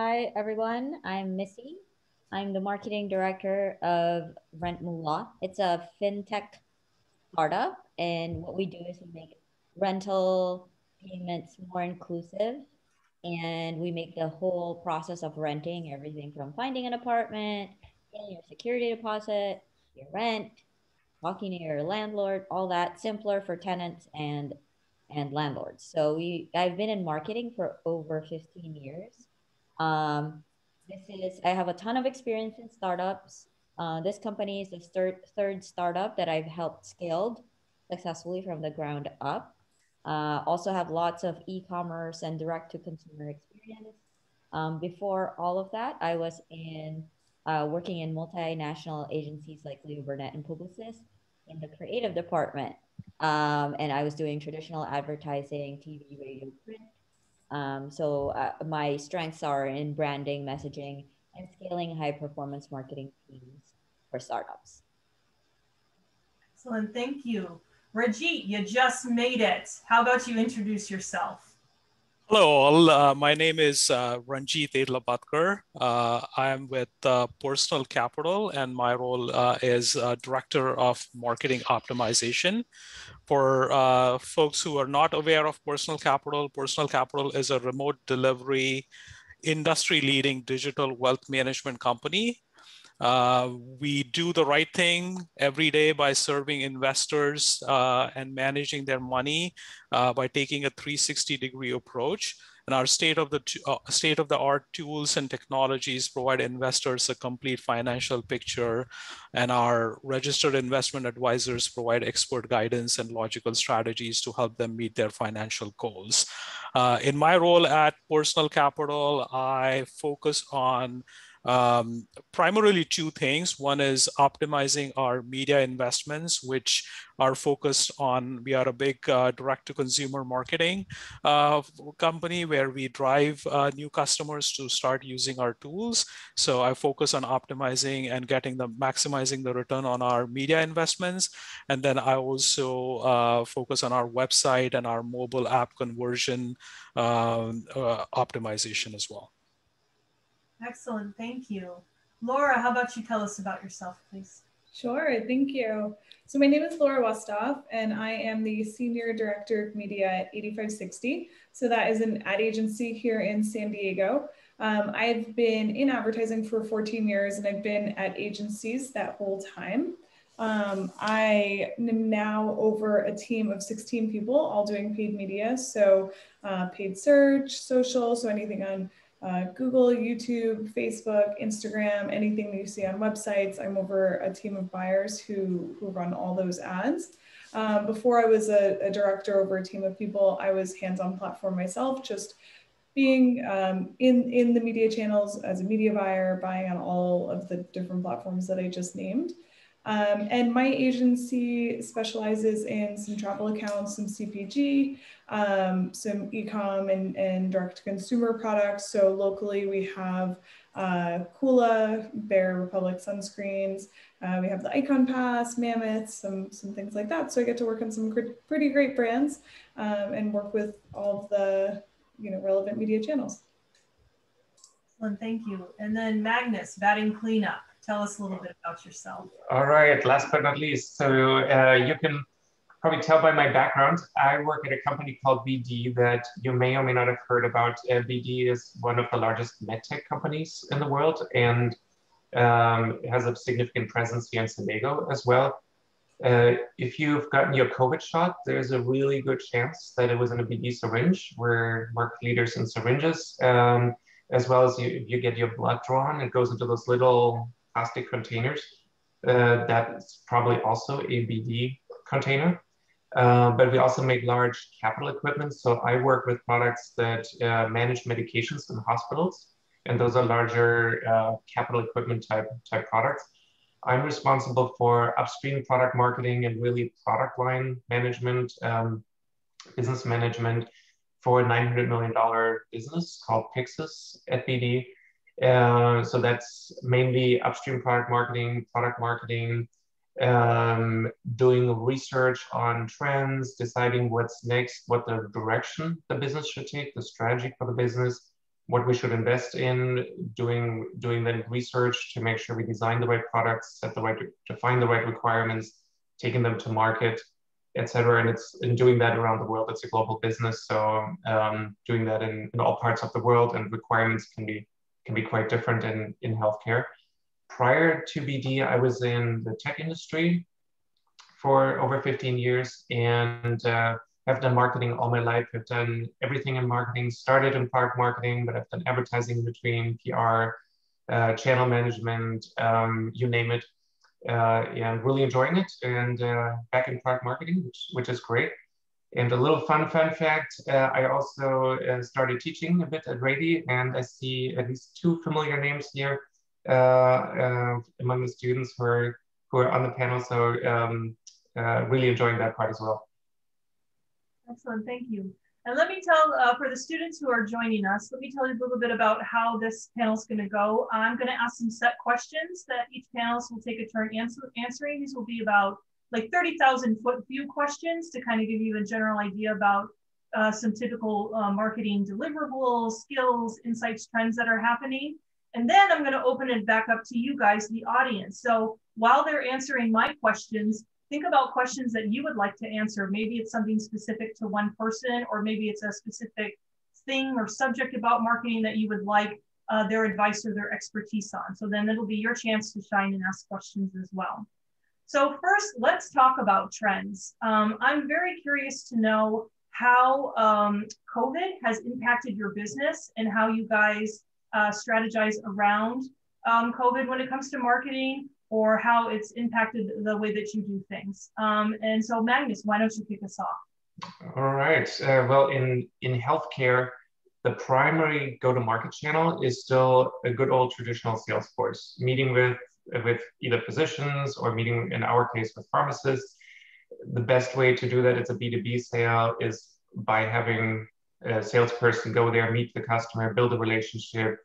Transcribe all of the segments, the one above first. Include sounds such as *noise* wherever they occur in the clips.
Hi, everyone. I'm Missy. I'm the marketing director of RentMoola. It's a fintech startup, and what we do is we make rental payments more inclusive, and we make the whole process of renting everything from finding an apartment, getting your security deposit, your rent, talking to your landlord, all that simpler for tenants and and landlords. So we I've been in marketing for over 15 years. Um, this is I have a ton of experience in startups. Uh, this company is the third third startup that I've helped scaled successfully from the ground up. Uh, also have lots of e-commerce and direct to consumer experience. Um, before all of that, I was in uh, working in multinational agencies like Leo Burnett and Publicis in the creative department. Um, and I was doing traditional advertising, TV, radio, print. Um, so uh, my strengths are in branding, messaging, and scaling high performance marketing teams for startups. Excellent, thank you. Ranjeet, you just made it. How about you introduce yourself? Hello all, uh, my name is uh, Ranjeet Edlabadkar. Uh, I am with uh, Personal Capital and my role uh, is uh, Director of Marketing Optimization. For folks who are not aware of Personal Capital, Personal Capital is a remote delivery, industry leading digital wealth management company uh, we do the right thing every day by serving investors uh, and managing their money uh, by taking a 360 degree approach. And our state of the uh, state of the art tools and technologies provide investors a complete financial picture, and our registered investment advisors provide expert guidance and logical strategies to help them meet their financial goals. Uh, in my role at Personal Capital, I focus on um, primarily two things. One is optimizing our media investments, which are focused on, we are a big uh, direct to consumer marketing uh, company where we drive uh, new customers to start using our tools. So I focus on optimizing and getting the maximizing the return on our media investments. And then I also uh, focus on our website and our mobile app conversion um, uh, optimization as well. Excellent, thank you. Laura, how about you tell us about yourself, please? Sure, thank you. So my name is Laura Wusthoff, and I am the Senior Director of Media at 85Sixty. So that is an ad agency here in San Diego. Um, I've been in advertising for 14 years, and I've been at agencies that whole time. Um, I am now over a team of 16 people, all doing paid media. So uh, paid search, social, so anything on uh, Google, YouTube, Facebook, Instagram, anything that you see on websites. I'm over a team of buyers who, who run all those ads. Um, before I was a, a, director over a team of people, I was hands-on platform myself, just being um, in, in the media channels as a media buyer, buying on all of the different platforms that I just named. Um, and my agency specializes in some travel accounts, some CPG, um, some e-com and, and direct-to-consumer products. So locally we have uh, Coola, Bare Republic sunscreens. Uh, we have the Ikon Pass, Mammoth, some, some things like that. So I get to work on some pretty great brands um, and work with all of the you know, relevant media channels. Excellent, thank you. And then Magnus, batting cleanup. Tell us a little bit about yourself. All right, last but not least. So uh, you can probably tell by my background, I work at a company called BD that you may or may not have heard about. Uh, BD is one of the largest medtech companies in the world and um, has a significant presence here in San Diego as well. Uh, if you've gotten your COVID shot, there's a really good chance that it was in a BD syringe. We're market leaders in syringes, um, as well as you, if you get your blood drawn, it goes into those little plastic containers. Uh, that's probably also a BD container. Uh, but we also make large capital equipment. So I work with products that uh, manage medications in hospitals, and those are larger uh, capital equipment type, type products. I'm responsible for upstream product marketing and really product line management, um, business management for a $900 million business called Pyxis at BD. Uh, so that's mainly upstream product marketing, product marketing, um, doing research on trends, deciding what's next, what the direction the business should take, the strategy for the business, what we should invest in, doing doing then research to make sure we design the right products, set the right define the right requirements, taking them to market, etc. And it's in doing that around the world. It's a global business, so um, doing that in, in all parts of the world, and requirements can be can be quite different in in healthcare. Prior to BD, I was in the tech industry for over 15 years, and uh, have done marketing all my life. I've done everything in marketing, started in product marketing, but I've done advertising in between, PR, uh, channel management, um, you name it. Uh, yeah, I'm really enjoying it and uh, back in product marketing, which, which is great. And a little fun, fun fact, uh, I also uh, started teaching a bit at Rady and I see at least two familiar names here uh, among the students who are, who are on the panel. So um, really enjoying that part as well. Excellent, thank you. And let me tell, uh, for the students who are joining us, let me tell you a little bit about how this panel is going to go. I'm going to ask some set questions that each panelist will take a turn answer, answering. These will be about like 30,000 foot view questions to kind of give you a general idea about uh, some typical uh, marketing deliverables, skills, insights, trends that are happening. And then I'm going to open it back up to you guys, the audience. So while they're answering my questions, think about questions that you would like to answer. Maybe it's something specific to one person, or maybe it's a specific thing or subject about marketing that you would like uh, their advice or their expertise on. So then it'll be your chance to shine and ask questions as well. So first, let's talk about trends. Um, I'm very curious to know how um, COVID has impacted your business and how you guys uh, strategize around um, COVID when it comes to marketing or how it's impacted the way that you do things. Um, and so, Magnus, why don't you kick us off? All right. Uh, well, in in healthcare, the primary go-to-market channel is still a good old traditional sales force, meeting with with either physicians or meeting, in our case, with pharmacists. The best way to do that, it's a B2B sale, is by having a salesperson go there, meet the customer, build a relationship,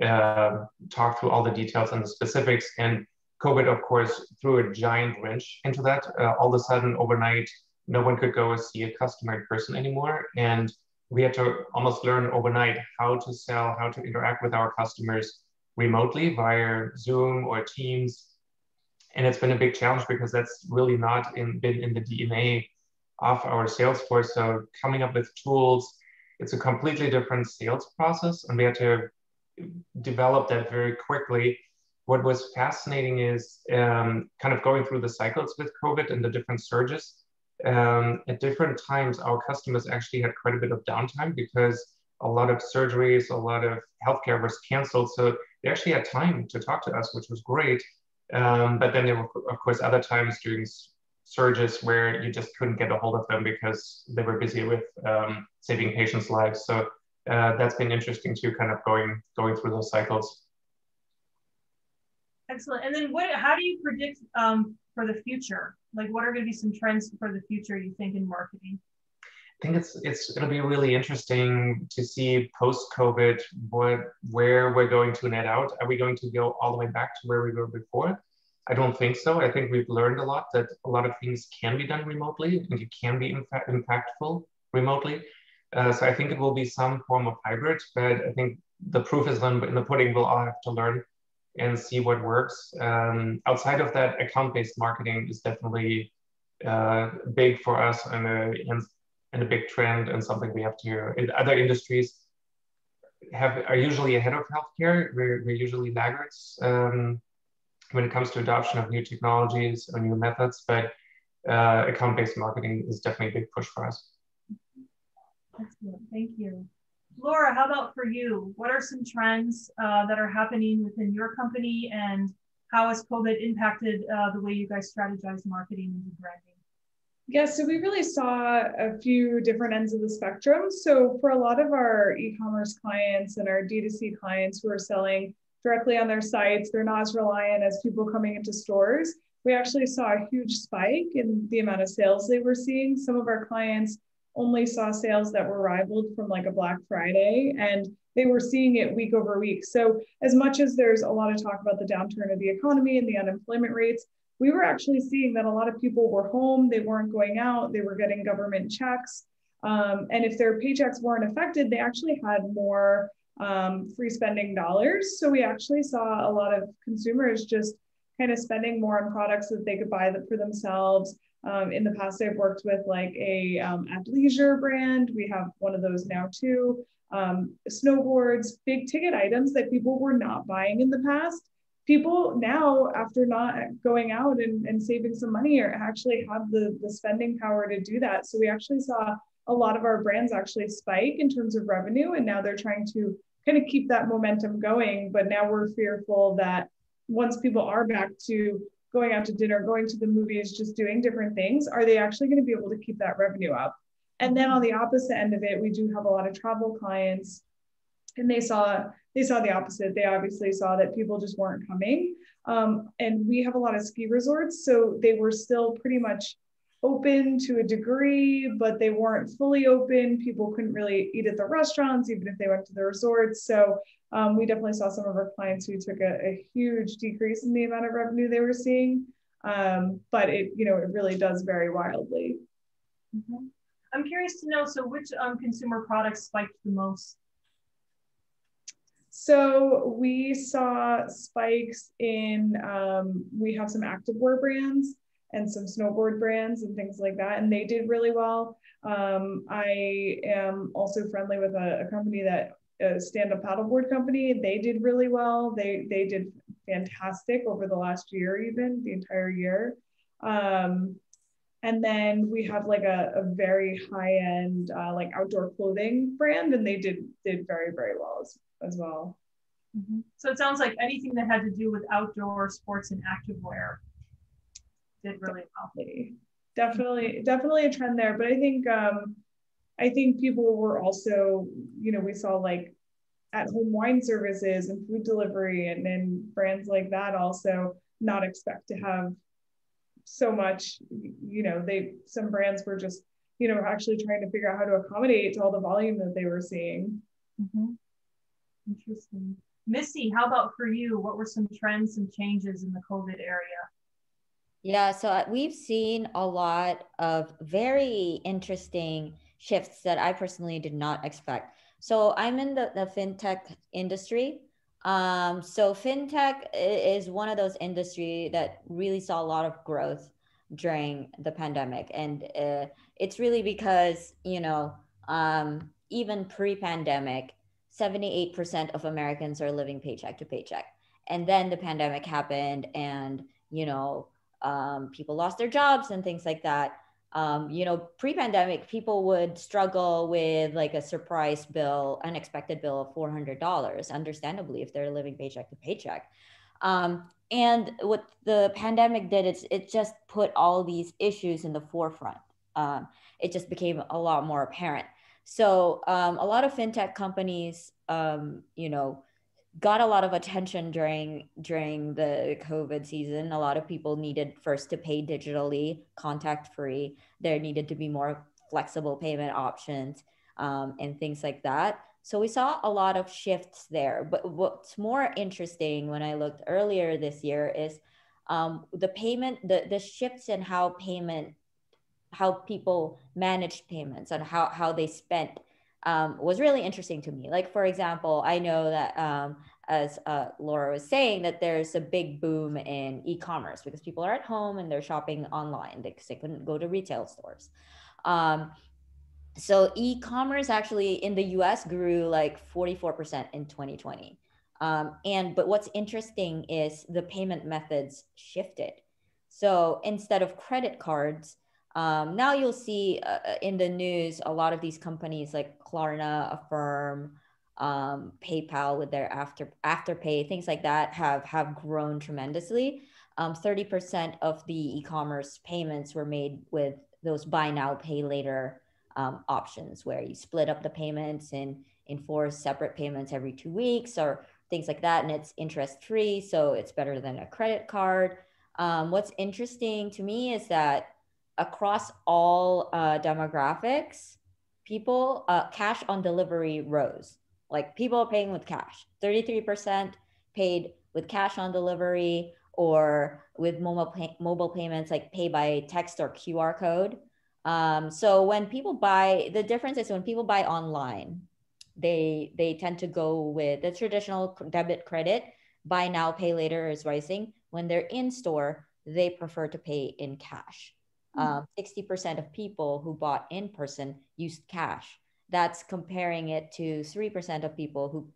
uh, talk through all the details and the specifics, and COVID, of course, threw a giant wrench into that. Uh, all of a sudden, overnight, no one could go and see a customer in person anymore. And we had to almost learn overnight how to sell, how to interact with our customers remotely via Zoom or Teams. And it's been a big challenge because that's really not in, been in the DNA of our sales force. So coming up with tools, it's a completely different sales process. And we had to develop that very quickly what was fascinating is um, kind of going through the cycles with COVID and the different surges. Um, at different times, our customers actually had quite a bit of downtime because a lot of surgeries, a lot of healthcare was canceled. So they actually had time to talk to us, which was great. Um, but then there were, of course, other times during surges where you just couldn't get a hold of them because they were busy with um, saving patients' lives. So uh, that's been interesting too, kind of going going through those cycles. Excellent. And then what, how do you predict um, for the future? Like what are going to be some trends for the future you think in marketing? I think it's it's to be really interesting to see post COVID what where we're going to net out. Are we going to go all the way back to where we were before? I don't think so. I think we've learned a lot that a lot of things can be done remotely and it can be impactful remotely. Uh, so I think it will be some form of hybrid, but I think the proof is in the pudding. We'll all have to learn and see what works. Um, outside of that, account-based marketing is definitely uh, big for us and a, and a big trend and something we have to, in other industries, have are usually ahead of healthcare. We're, we're usually laggards um, when it comes to adoption of new technologies or new methods, but uh, account-based marketing is definitely a big push for us. Excellent, thank you. Laura, how about for you? What are some trends uh, that are happening within your company and how has COVID impacted uh, the way you guys strategize marketing and branding? Yeah, so we really saw a few different ends of the spectrum. So for a lot of our e-commerce clients and our D2C clients who are selling directly on their sites, they're not as reliant as people coming into stores. We actually saw a huge spike in the amount of sales they were seeing. Some of our clients only saw sales that were rivaled from like a Black Friday and they were seeing it week over week. So, as much as there's a lot of talk about the downturn of the economy and the unemployment rates, we were actually seeing that a lot of people were home, they weren't going out, they were getting government checks. Um, and if their paychecks weren't affected, they actually had more um, free spending dollars. So we actually saw a lot of consumers just kind of spending more on products that they could buy for themselves. Um, in the past, I've worked with like a um, athleisure brand. We have one of those now too. Um, snowboards, big ticket items that people were not buying in the past. People now, after not going out and, and saving some money, or actually have the, the spending power to do that. So we actually saw a lot of our brands actually spike in terms of revenue, and now they're trying to kind of keep that momentum going. But now we're fearful that once people are back to going out to dinner, going to the movies, just doing different things, are they actually going to be able to keep that revenue up? And then on the opposite end of it, we do have a lot of travel clients and they saw they saw the opposite. They obviously saw that people just weren't coming. Um, and we have a lot of ski resorts, so they were still pretty much open to a degree, but they weren't fully open. People couldn't really eat at the restaurants, even if they went to the resorts. So um, we definitely saw some of our clients who took a, a, huge decrease in the amount of revenue they were seeing. Um, but it, you know, it really does vary wildly. Mm-hmm. I'm curious to know, so which um, consumer products spiked the most? So we saw spikes in, um, we have some activewear brands and some snowboard brands and things like that. And they did really well. Um, I am also friendly with a, a company that a stand-up paddleboard company. They did really well. They they did fantastic over the last year, even the entire year. Um, and then we have like a, a very high-end uh, like outdoor clothing brand, and they did did very very well as, as well. Mm-hmm. So it sounds like anything that had to do with outdoor sports and activewear did really well. Definitely, definitely a trend there. But I think um, I think people were also, you know, we saw like at home wine services and food delivery and then brands like that also not expect to have so much, you know, they some brands were just, you know, actually trying to figure out how to accommodate to all the volume that they were seeing. Mm-hmm. Interesting. Missy, how about for you? What were some trends and changes in the COVID area? Yeah, so uh, we've seen a lot of very interesting shifts that I personally did not expect. So I'm in the, the fintech industry. Um, so fintech is one of those industry that really saw a lot of growth during the pandemic, and uh, it's really because you know um, even pre-pandemic, 78% of Americans are living paycheck to paycheck, and then the pandemic happened, and you know um, people lost their jobs and things like that. Um, you know, pre-pandemic, people would struggle with like a surprise bill, unexpected bill of four hundred dollars, understandably, if they're living paycheck to paycheck. Um, and what the pandemic did is it just put all these issues in the forefront. Um, it just became a lot more apparent. So um, a lot of fintech companies, um, you know, got a lot of attention during during the covid season. A lot of people needed first to pay digitally contact free. There needed to be more flexible payment options um, and things like that. So we saw a lot of shifts there. But what's more interesting when i looked earlier this year is um, the payment the, the shifts in how payment how people managed payments and how, how they spent um, was really interesting to me. Like, for example, I know that um, as uh, Laura was saying, that there's a big boom in e-commerce because people are at home and they're shopping online because they couldn't go to retail stores. Um, so e-commerce actually in the U.S. grew like 44% in 2020. Um, and but what's interesting is the payment methods shifted. So instead of credit cards, um, now you'll see uh, uh, in the news a lot of these companies like Klarna, Affirm, um, PayPal with their after afterpay, things like that have have grown tremendously. Um, 30% of the e-commerce payments were made with those buy now, pay later um, options, where you split up the payments and enforce separate payments every two weeks or things like that, and it's interest free, so it's better than a credit card. Um, what's interesting to me is that across all uh, demographics, people uh, cash on delivery rose. Like people are paying with cash. 33% paid with cash on delivery or with mobile pay- mobile payments like pay by text or QR code. Um, so when people buy, the difference is when people buy online, they they tend to go with the traditional debit credit. Buy now, pay later is rising. When they're in store, they prefer to pay in cash. Mm-hmm. Um, 60% of people who bought in person used cash. That's comparing it to 3% of people who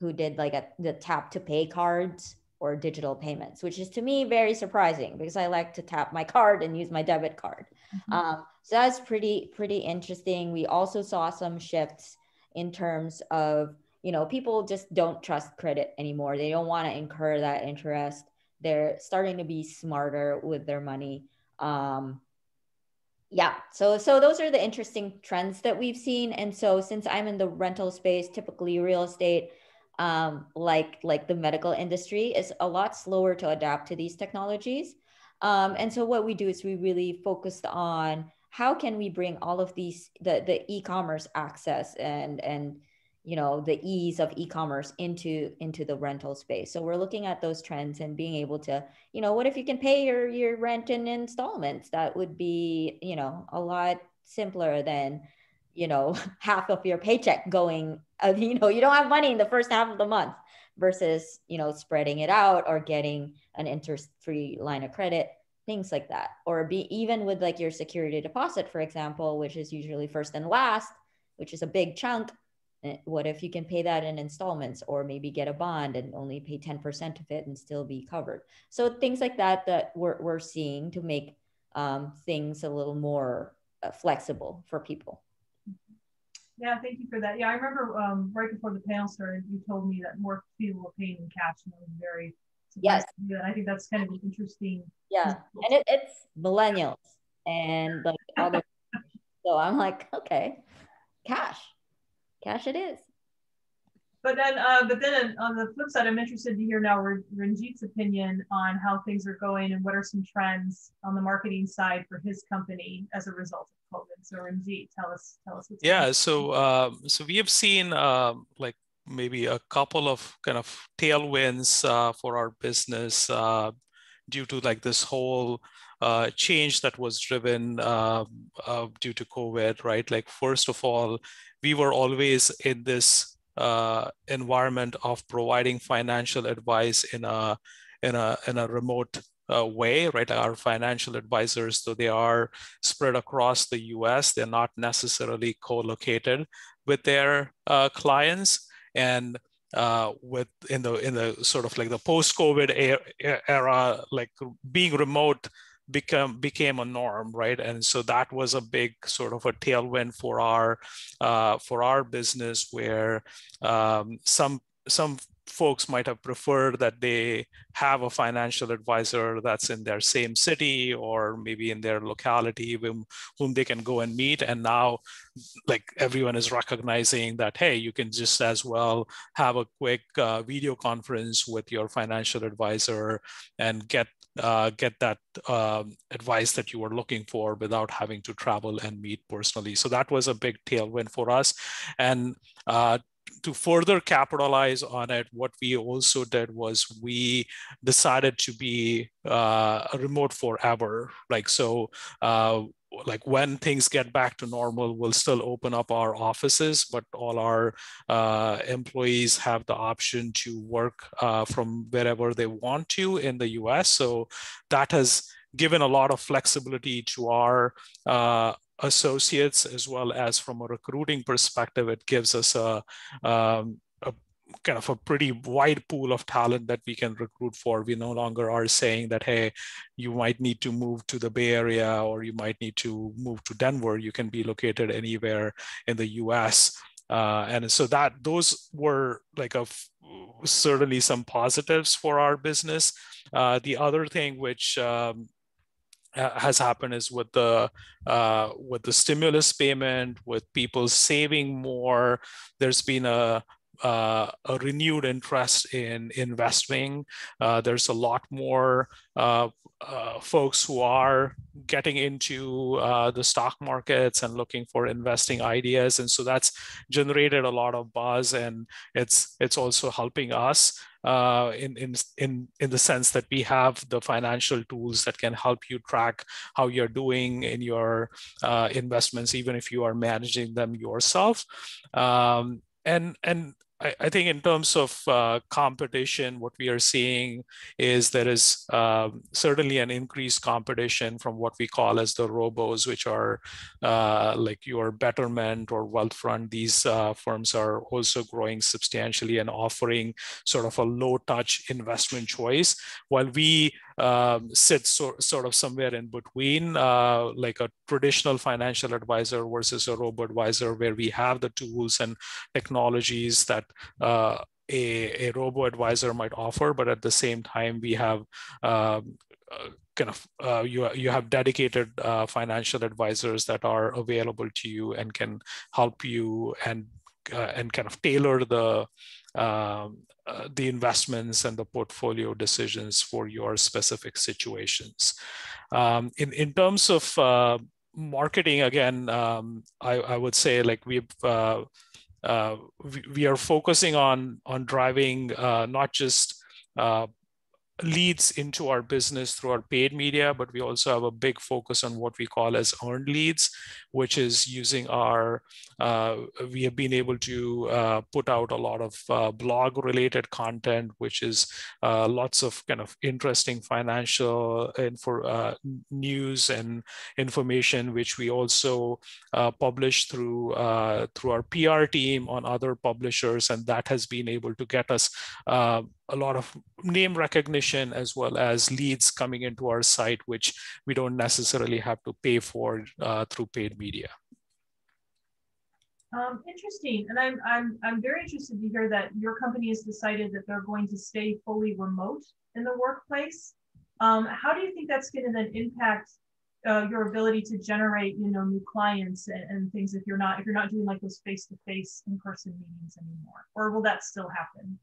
who did like a, the tap to pay cards or digital payments, which is to me very surprising because I like to tap my card and use my debit card. Mm-hmm. Um, so that's pretty pretty interesting. We also saw some shifts in terms of you know people just don't trust credit anymore. They don't want to incur that interest. They're starting to be smarter with their money. Um, yeah, so so those are the interesting trends that we've seen. And so since I'm in the rental space, typically real estate um, like like the medical industry is a lot slower to adapt to these technologies. Um, and so what we do is we really focused on how can we bring all of these the the e-commerce access and and you know the ease of e-commerce into into the rental space. So we're looking at those trends and being able to you know what if you can pay your your rent in installments? That would be you know a lot simpler than you know *laughs* half of your paycheck going uh, *laughs* you know you don't have money in the first half of the month versus you know spreading it out or getting an interest free line of credit things like that. Or be even with like your security deposit for example which is usually first and last which is a big chunk what if you can pay that in installments or maybe get a bond and only pay 10% of it and still be covered so things like that that we're, we're seeing to make um, things a little more uh, flexible for people yeah, thank you for that. Yeah, I remember um, right before the panel started, you told me that more people were paying in cash, and I was very yes. And I think that's kind of an interesting. Yeah, *laughs* and it, it's millennials and like other. *laughs* so I'm like, okay, cash, cash it is. But then, uh, but then on the flip side, I'm interested to hear now Ranjeet's opinion on how things are going and what are some trends on the marketing side for his company as a result of COVID. So Ranjeet, tell us, tell us. What's yeah, so um, so we have seen uh, like maybe a couple of kind of tailwinds uh, for our business uh, due to like this whole uh, change that was driven uh, uh, due to COVID, right? Like first of all, we were always in this uh, environment of providing financial advice in a in a in a remote uh, way, right? Our financial advisors, though they are spread across the U.S., they're not necessarily co-located with their uh, clients, and uh, with in the in the sort of like the post-COVID era, like being remote become became a norm right? And so that was a big sort of a tailwind for our uh, for our business where um, some some folks might have preferred that they have a financial advisor that's in their same city or maybe in their locality whom, whom they can go and meet. And now like everyone is recognizing that hey you can just as well have a quick uh, video conference with your financial advisor and get uh, get that um, advice that you were looking for without having to travel and meet personally. So that was a big tailwind for us. And uh, to further capitalize on it, what we also did was we decided to be uh, remote forever. Like so, uh, like when things get back to normal, we'll still open up our offices, but all our uh, employees have the option to work uh, from wherever they want to in the US. So that has given a lot of flexibility to our uh, associates as well as from a recruiting perspective, it gives us a, um, kind of a pretty wide pool of talent that we can recruit for. We no longer are saying that, hey, you might need to move to the Bay Area or you might need to move to Denver. You can be located anywhere in the US. Uh, and so that those were like a certainly some positives for our business. Uh, the other thing which um, has happened is with the uh, with the stimulus payment, with people saving more. There's been a uh, a renewed interest in investing. Uh, there's a lot more uh, uh folks who are getting into uh, the stock markets and looking for investing ideas, and so that's generated a lot of buzz, and it's it's also helping us. Uh, in, in, in, in the sense that we have the financial tools that can help you track how you're doing in your investments, even if you are managing them yourself. Um, and and I, I think in terms of uh, competition, what we are seeing is there is uh, certainly an increased competition from what we call as the robos, which are uh, like your Betterment or Wealthfront. These uh, firms are also growing substantially and offering sort of a low touch investment choice. While we um, sit so, sort of somewhere in between, uh, like a traditional financial advisor versus a robo advisor, where we have the tools and technologies that uh, a, a robo advisor might offer, but at the same time, we have um, uh, kind of uh, you you have dedicated uh, financial advisors that are available to you and can help you and uh, and kind of tailor the um, uh, the investments and the portfolio decisions for your specific situations. Um, in in terms of uh, marketing, again, um, I, I would say like we've uh, we, we, are focusing on on driving uh, not just uh, leads into our business through our paid media, but we also have a big focus on what we call as earned leads, which is using our, uh, we have been able to uh, put out a lot of uh, blog related content, which is uh, lots of kind of interesting financial info, uh, news and information, which we also uh, publish through, through our PR team on other publishers. And that has been able to get us a lot of name recognition as well as leads coming into our site, which we don't necessarily have to pay for uh, through paid media. Um, interesting, and I'm, I'm, I'm very interested to hear that your company has decided that they're going to stay fully remote in the workplace. Um, how do you think that's going to then impact uh, your ability to generate, you know, new clients and, and things if you're not if you're not doing like those face-to-face in-person meetings anymore, or will that still happen?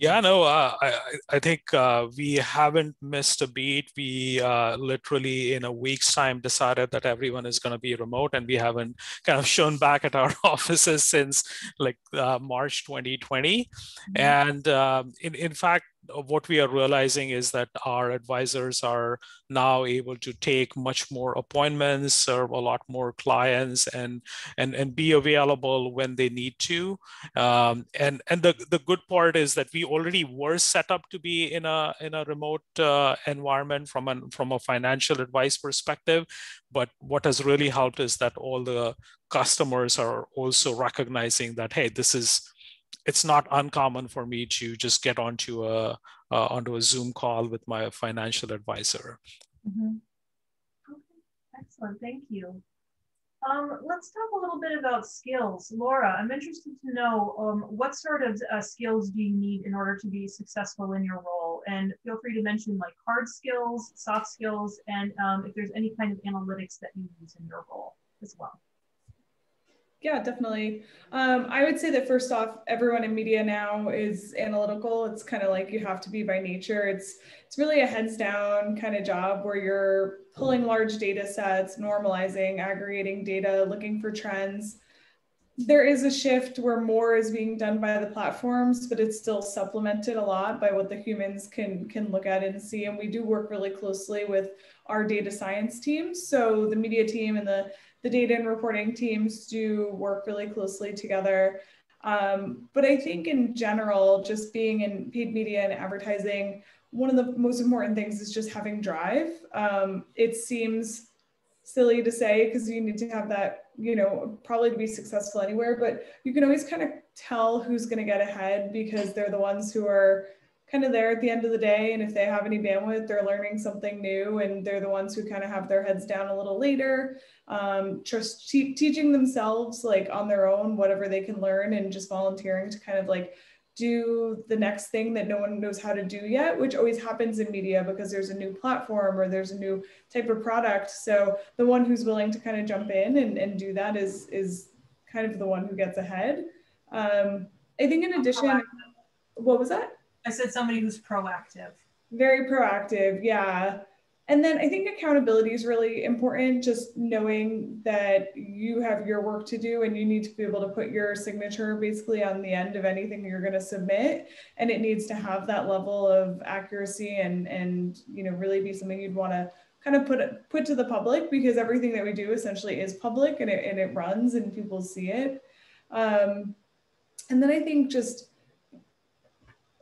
Yeah, no, uh, I, I think uh, we haven't missed a beat. We uh, literally, in a week's time, decided that everyone is going to be remote, and we haven't *laughs* kind of shown back at our *laughs* offices since like uh, March 2020. Mm-hmm. And um, in, in fact, what we are realizing is that our advisors are now able to take much more appointments, serve a lot more clients, and and and be available when they need to. Um, and and the the good part is that we already were set up to be in a in a remote uh, environment from an from a financial advice perspective. But what has really helped is that all the customers are also recognizing that hey, this is it's not uncommon for me to just get onto a uh, onto a Zoom call with my financial advisor. Mm-hmm. Okay, excellent. Thank you. Um, let's talk a little bit about skills. Laura, I'm interested to know um, what sort of uh, skills do you need in order to be successful in your role? And feel free to mention like hard skills, soft skills, and um, if there's any kind of analytics that you use in your role as well. Yeah, definitely. Um, I would say that first off, everyone in media now is analytical. It's kind of like you have to be by nature. It's it's really a heads down kind of job where you're pulling large data sets, normalizing, aggregating data, looking for trends. There is a shift where more is being done by the platforms, but it's still supplemented a lot by what the humans can can look at and see. And we do work really closely with our data science team. So the media team and the the data and reporting teams do work really closely together. Um, but I think in general, just being in paid media and advertising, one of the most important things is just having drive. Um, it seems silly to say because you need to have that, you know, probably to be successful anywhere, but you can always kind of tell who's going to get ahead because they're the ones who are kind of there at the end of the day. And if they have any bandwidth, they're learning something new and they're the ones who kind of have their heads down a little later, um, just te- teaching themselves like on their own, whatever they can learn and just volunteering to kind of like do the next thing that no one knows how to do yet, which always happens in media because there's a new platform or there's a new type of product. So the one who's willing to kind of jump in and, and do that is, is kind of the one who gets ahead. Um, I think in addition, what was that? I said somebody who's proactive. Very proactive, yeah. And then I think accountability is really important, just knowing that you have your work to do and you need to be able to put your signature basically on the end of anything you're going to submit. And it needs to have that level of accuracy and, and you know, really be something you'd want to kind of put put to the public because everything that we do essentially is public and it, and it runs and people see it. Um, And then I think just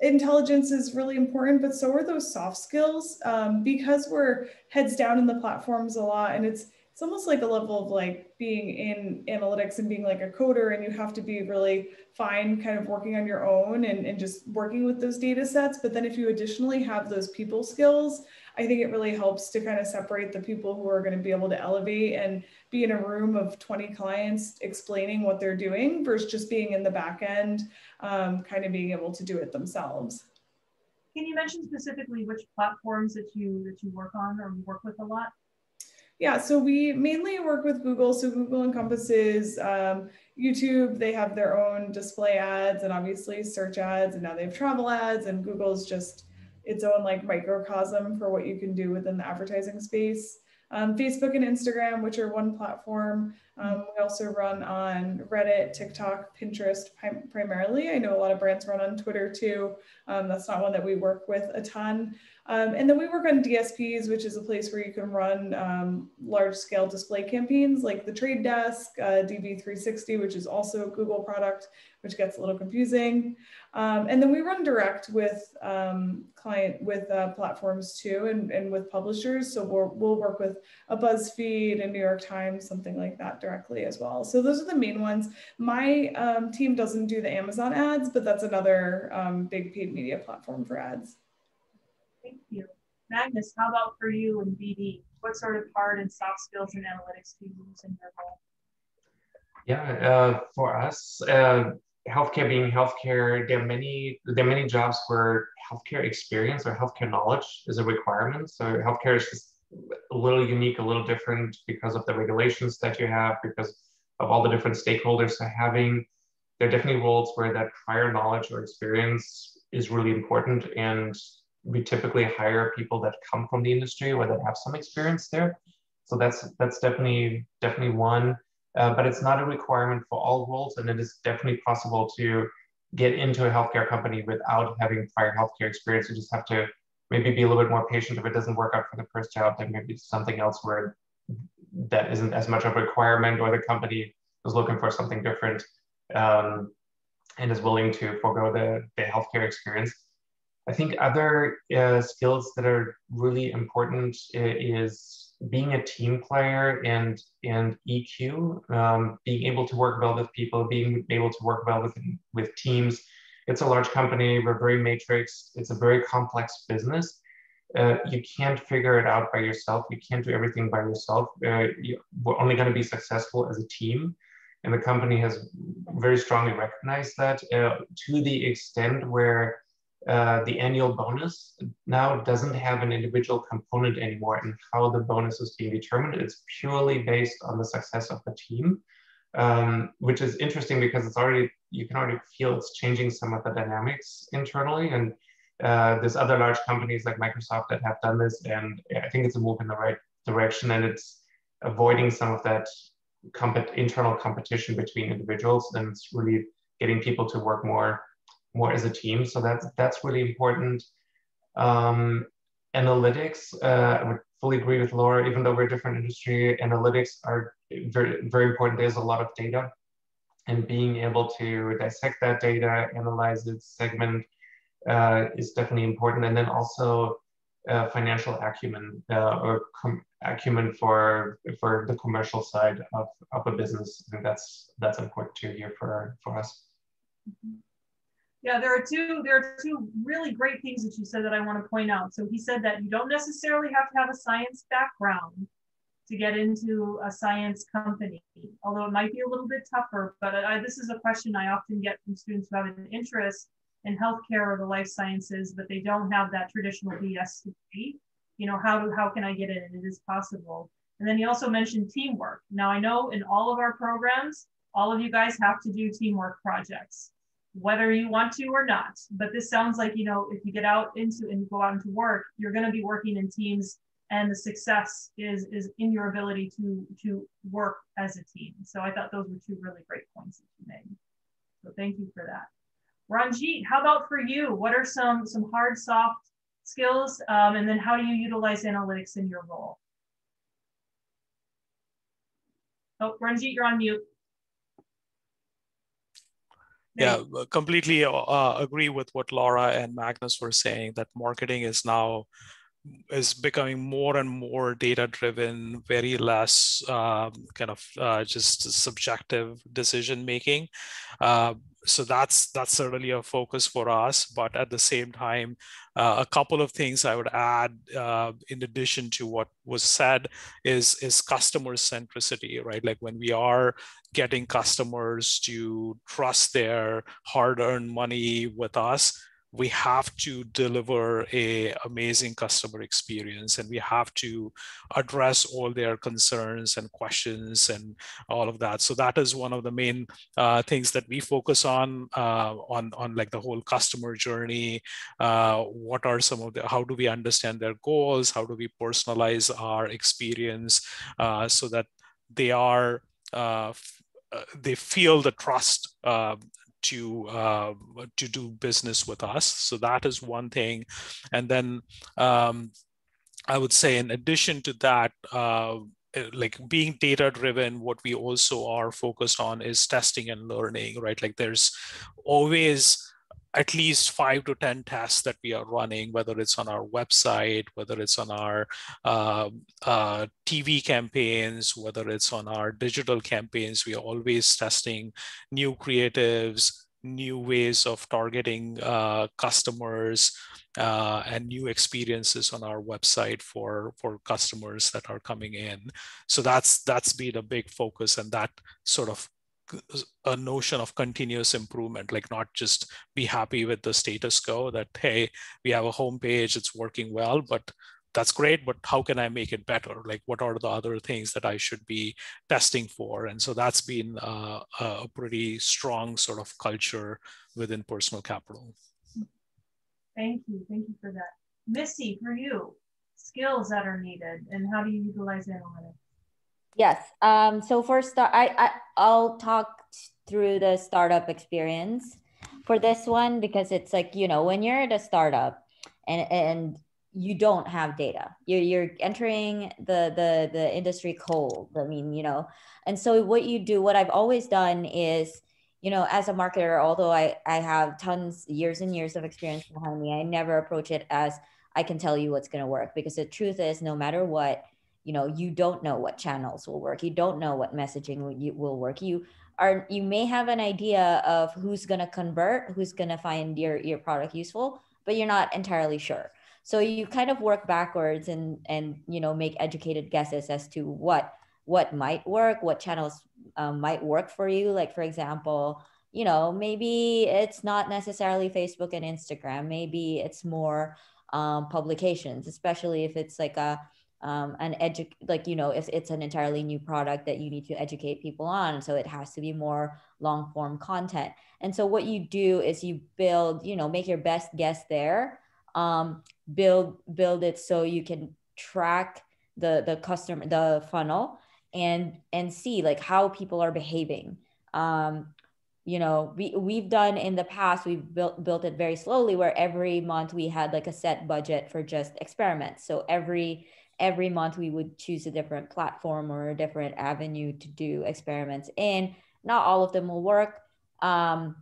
intelligence is really important, but so are those soft skills um, because we're heads down in the platforms a lot. And it's, it's almost like a level of like being in analytics and being like a coder and you have to be really fine kind of working on your own and, and just working with those data sets. But then if you additionally have those people skills, I think it really helps to kind of separate the people who are going to be able to elevate and be in a room of 20 clients explaining what they're doing versus just being in the back end, um, kind of being able to do it themselves. Can you mention specifically which platforms that you that you work on or work with a lot? Yeah, so we mainly work with Google. So Google encompasses um, YouTube. They have their own display ads and obviously search ads, and now they have travel ads. And Google's just its own like microcosm for what you can do within the advertising space. Um, Facebook and Instagram, which are one platform. Um, we also run on Reddit, TikTok, Pinterest primarily. I know a lot of brands run on Twitter too. Um, that's not one that we work with a ton. Um, and then we work on DSPs, which is a place where you can run um, large scale display campaigns like the Trade Desk, uh, DV360, which is also a Google product, which gets a little confusing. Um, and then we run direct with um, client with uh, platforms too, and, and with publishers. So we'll, we'll work with a BuzzFeed, a New York Times, something like that directly as well. So those are the main ones. My um, team doesn't do the Amazon ads, but that's another um, big paid media platform for ads. Thank you. Magnus, how about for you and BD? What sort of hard and soft skills and analytics do you use in your role? Yeah, uh, for us, uh, healthcare being healthcare, there are many there are many jobs where healthcare experience or healthcare knowledge is a requirement. So healthcare is just a little unique, a little different because of the regulations that you have, because of all the different stakeholders having. There are definitely roles where that prior knowledge or experience is really important, and we typically hire people that come from the industry or that have some experience there. So that's that's definitely definitely one, uh, but it's not a requirement for all roles, and it is definitely possible to get into a healthcare company without having prior healthcare experience. You just have to maybe be a little bit more patient if it doesn't work out for the first job. Then maybe something else where that isn't as much of a requirement, or the company is looking for something different um, and is willing to forego the, the healthcare experience. I think other uh, skills that are really important is being a team player and and EQ, um, being able to work well with people, being able to work well with with teams. It's a large company. We're very matrix. It's a very complex business. Uh, you can't figure it out by yourself. You can't do everything by yourself. Uh, you, we're only going to be successful as a team. And the company has very strongly recognized that uh, to the extent where uh, the annual bonus now doesn't have an individual component anymore in how the bonus is being determined. It's purely based on the success of the team, um, which is interesting because it's already, you can already feel it's changing some of the dynamics internally. And uh, there's other large companies like Microsoft that have done this. And I think it's a move in the right direction and it's avoiding some of that comp internal competition between individuals. And it's really getting people to work more more as a team. So that's that's really important. Um, analytics, uh, I would fully agree with Laura. Even though we're a different industry, analytics are very very important. There's a lot of data, and being able to dissect that data, analyze it, segment uh, is definitely important. And then also uh, financial acumen uh, or acumen for for the commercial side of, of a business. I think that's that's important too here for for us. Mm -hmm. Yeah, there are two there are two really great things that you said that I want to point out. So he said that you don't necessarily have to have a science background to get into a science company, although it might be a little bit tougher. But I, this is a question I often get from students who have an interest in healthcare or the life sciences, but they don't have that traditional BS degree. You know, how do how can I get in? It is possible. And then he also mentioned teamwork. Now I know in all of our programs, all of you guys have to do teamwork projects whether you want to or not. But this sounds like, you know, if you get out into and go out into work, you're going to be working in teams and the success is is in your ability to to work as a team. So I thought those were two really great points that you made. So thank you for that. Ranjeet, how about for you? What are some some hard soft skills um, and then how do you utilize analytics in your role? Oh, Ranjeet, you're on mute. Yeah, completely uh, agree with what Laura and Magnus were saying that marketing is now is becoming more and more data driven very less um, kind of uh, just subjective decision making uh, so that's that's certainly a focus for us but at the same time uh, a couple of things i would add uh, in addition to what was said is is customer centricity right? Like when we are getting customers to trust their hard earned money with us we have to deliver a amazing customer experience and we have to address all their concerns and questions and all of that. So that is one of the main uh, things that we focus on uh, on on like the whole customer journey. Uh, what are some of the how do we understand their goals? How do we personalize our experience uh, so that they are uh, uh, they feel the trust uh, to uh, to do business with us. So that is one thing, and then um, I would say in addition to that. Uh, like being data driven what we also are focused on is testing and learning right like there's always at least five to 10 tests that we are running, whether it's on our website, whether it's on our uh, uh, TV campaigns, whether it's on our digital campaigns. We are always testing new creatives, new ways of targeting uh, customers uh, and new experiences on our website for for customers that are coming in so that's that's been a big focus and that sort of a notion of continuous improvement like not just be happy with the status quo that hey we have a homepage it's working well but that's great but how can i make it better? Like what are the other things that i should be testing for? And so that's been uh, a pretty strong sort of culture within personal capital. Thank you. Thank you for that. Missy for you skills that are needed and how do you utilize analytics Yes. Um, so for start, I, I I'll talk through the startup experience for this one because it's like you know when you're at a startup and and you don't have data you're, you're entering the the the industry cold i mean you know and so what you do what i've always done is you know as a marketer although i i have tons years and years of experience behind me i never approach it as i can tell you what's going to work because the truth is no matter what you know you don't know what channels will work you don't know what messaging will work you are you may have an idea of who's going to convert who's going to find your your product useful but you're not entirely sure. So you kind of work backwards and and you know make educated guesses as to what what might work what channels um, might work for you. Like for example you know maybe it's not necessarily facebook and instagram maybe it's more um, publications especially if it's like a um, an edu like you know if it's an entirely new product that you need to educate people on so it has to be more long form content. And so what you do is you build you know make your best guess there um, build build it so you can track the the customer the funnel and and see like how people are behaving. Um, you know we we've done in the past we've built built it very slowly where every month we had like a set budget for just experiments. So every every month we would choose a different platform or a different avenue to do experiments in. Not all of them will work. Um,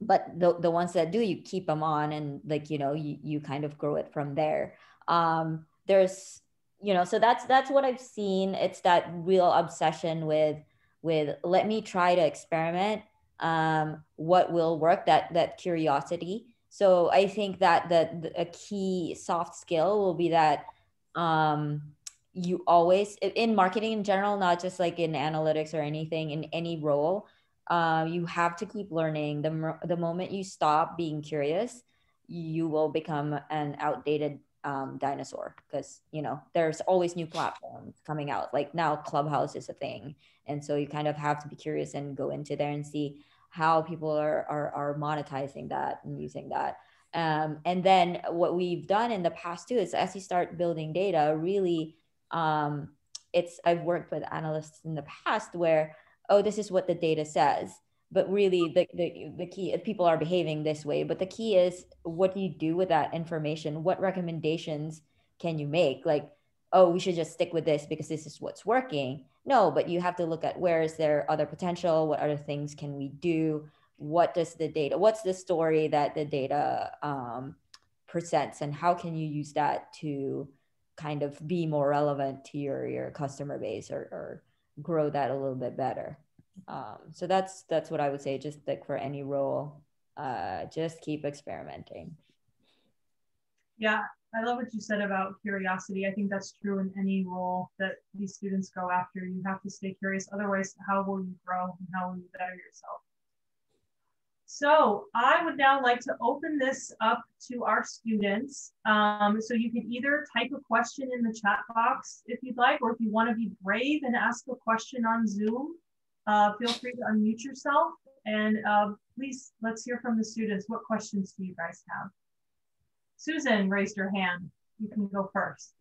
but the, the ones that do, you keep them on and like, you know, you, you kind of grow it from there. Um, there's, you know, so that's, that's what I've seen. It's that real obsession with, with let me try to experiment um, what will work that, that curiosity. So I think that the, the a key soft skill will be that um, you always in marketing in general, not just like in analytics or anything, in any role, uh, you have to keep learning. The, the moment you stop being curious, you will become an outdated um, dinosaur because you know there's always new platforms coming out. Like now, Clubhouse is a thing, and so you kind of have to be curious and go into there and see how people are are, are monetizing that and using that. Um, and then what we've done in the past too is as you start building data, really, um, it's I've worked with analysts in the past where oh this is what the data says, but really the the, the key people are behaving this way. But the key is what do you do with that information? What recommendations can you make? Like oh we should just stick with this because this is what's working. No, but you have to look at where is there other potential? What other things can we do? What does the data what's the story that the data um, presents and how can you use that to kind of be more relevant to your your customer base or, or grow that a little bit better? Um, so that's that's what i would say just like for any role uh, just keep experimenting. Yeah i love what you said about curiosity. I think that's true in any role that these students go after. You have to stay curious. Otherwise how will you grow and how will you better yourself so I would now like to open this up to our students. Um, so you can either type a question in the chat box if you'd like, or if you want to be brave and ask a question on Zoom, uh, feel free to unmute yourself. And uh, please, let's hear from the students. What questions do you guys have? Susan raised her hand. You can go first.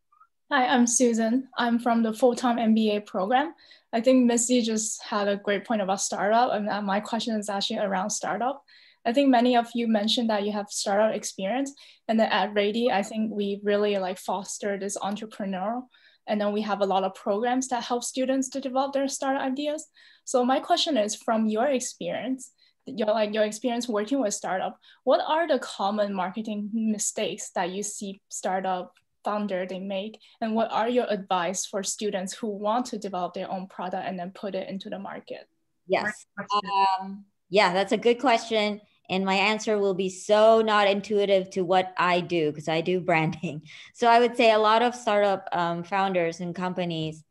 Hi, I'm Susan. I'm from the full-time MBA program. I think Missy just had a great point about startup, and uh, my question is actually around startup. I think many of you mentioned that you have startup experience, and then at Rady, I think we really like foster this entrepreneurial, and then we have a lot of programs that help students to develop their startup ideas. So my question is, from your experience, your like your experience working with startup, what are the common marketing mistakes that you see startup founder they make? And what are your advice for students who want to develop their own product and then put it into the market? Yes. Um, yeah that's a good question. And my answer will be so not intuitive to what i do because i do *laughs* branding. So i would say a lot of startup um, founders and companies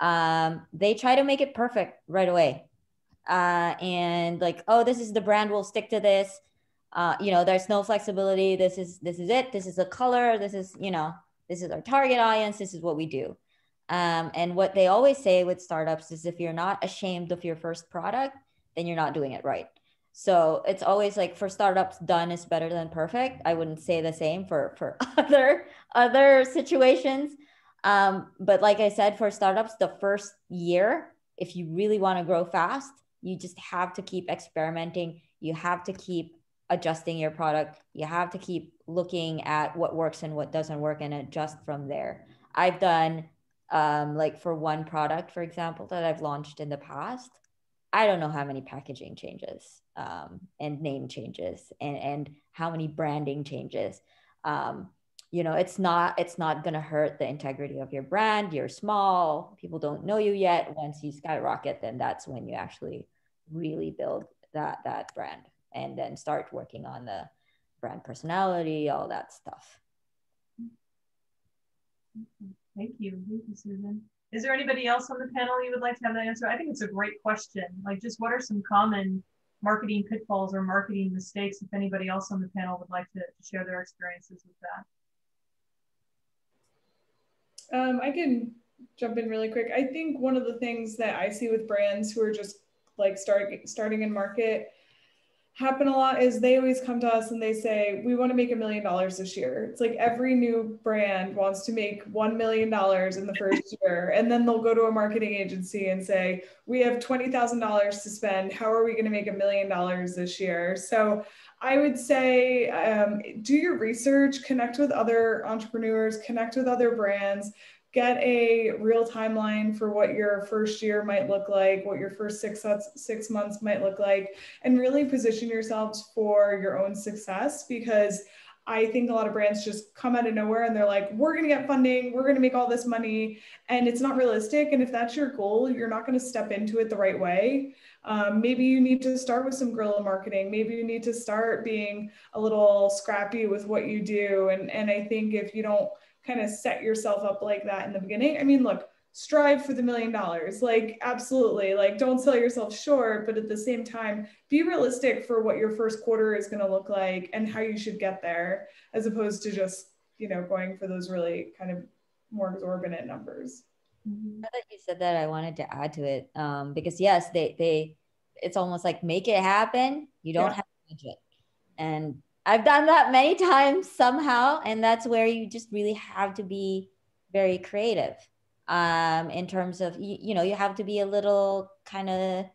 um, they try to make it perfect right away. Uh, and like oh this is the brand we'll stick to this. Uh, you know there's no flexibility. This is this is it. This is the color. This is you know this is our target audience. This is what we do. Um, and what they always say with startups is if you're not ashamed of your first product then you're not doing it right. So it's always like for startups done is better than perfect. I wouldn't say the same for for *laughs* other other situations. Um, but like i said for startups the first year if you really want to grow fast you just have to keep experimenting. You have to keep adjusting your product. You have to keep looking at what works and what doesn't work and adjust from there. I've done um, like for one product, for example, that I've launched in the past. I don't know how many packaging changes um, and name changes and, and how many branding changes. Um, you know, it's not it's not gonna hurt the integrity of your brand. You're small, people don't know you yet. Once you skyrocket, then that's when you actually really build that that brand and then start working on the brand personality, all that stuff. Thank you. Thank you, Susan. Is there anybody else on the panel you would like to have that answer? I think it's a great question. Like, just what are some common marketing pitfalls or marketing mistakes? If anybody else on the panel would like to, to share their experiences with that. Um, I can jump in really quick. I think one of the things that I see with brands who are just like start, starting in market happen a lot is they always come to us and they say, We want to make a million dollars this year. It's like every new brand wants to make $1 million in the first *laughs* year. And then they'll go to a marketing agency and say, We have $20,000 to spend. How are we going to make a million dollars this year? So I would say um, do your research, connect with other entrepreneurs, connect with other brands, get a real timeline for what your first year might look like, what your first six months, six months might look like, and really position yourselves for your own success because I think a lot of brands just come out of nowhere and they're like, we're going to get funding, we're going to make all this money. And it's not realistic. And if that's your goal, you're not going to step into it the right way. Um, maybe you need to start with some guerrilla marketing. Maybe you need to start being a little scrappy with what you do. And, and I think if you don't kind of set yourself up like that in the beginning. I mean, look, strive for the million dollars. Like, absolutely. Like, don't sell yourself short, but at the same time, be realistic for what your first quarter is going to look like and how you should get there, as opposed to just, you know, going for those really kind of more exorbitant numbers. Mm-hmm. Now that you said that, I wanted to add to it um, because yes, they they it's almost like make it happen. You don't yeah. have to budget, and I've done that many *laughs* times somehow, and that's where you just really have to be very creative. Um, in terms of you, you know, you have to be a little kind of